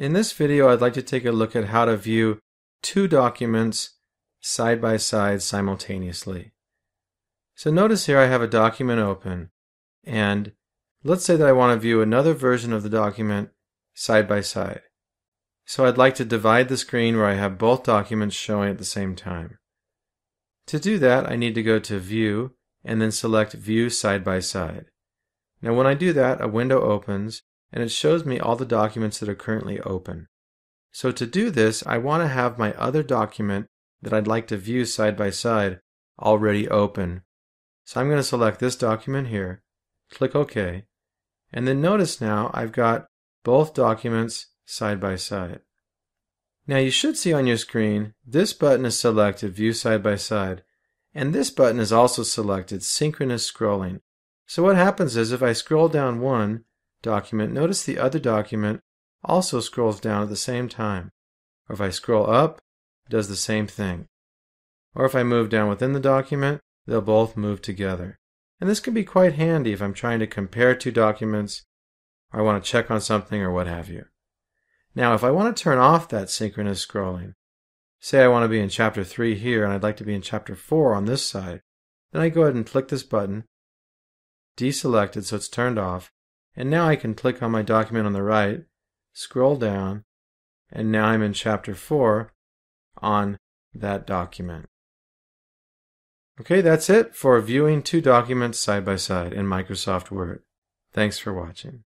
In this video, I'd like to take a look at how to view two documents side by side simultaneously. So notice here I have a document open, and let's say that I want to view another version of the document side by side. So I'd like to divide the screen where I have both documents showing at the same time. To do that, I need to go to View and then select View Side by Side. Now when I do that, a window opens and it shows me all the documents that are currently open. So to do this, I want to have my other document that I'd like to view side by side already open. So I'm going to select this document here, click OK, and then notice now I've got both documents side by side. Now you should see on your screen, this button is selected View Side by Side, and this button is also selected Synchronous Scrolling. So what happens is if I scroll down one, document, notice the other document also scrolls down at the same time. Or if I scroll up, it does the same thing. Or if I move down within the document, they'll both move together. And this can be quite handy if I'm trying to compare two documents, or I want to check on something, or what have you. Now, if I want to turn off that synchronous scrolling, say I want to be in chapter 3 here and I'd like to be in chapter 4 on this side, then I go ahead and click this button, deselect it so it's turned off, and now I can click on my document on the right, scroll down, and now I'm in chapter 4 on that document. Okay, that's it for viewing two documents side by side in Microsoft Word. Thanks for watching.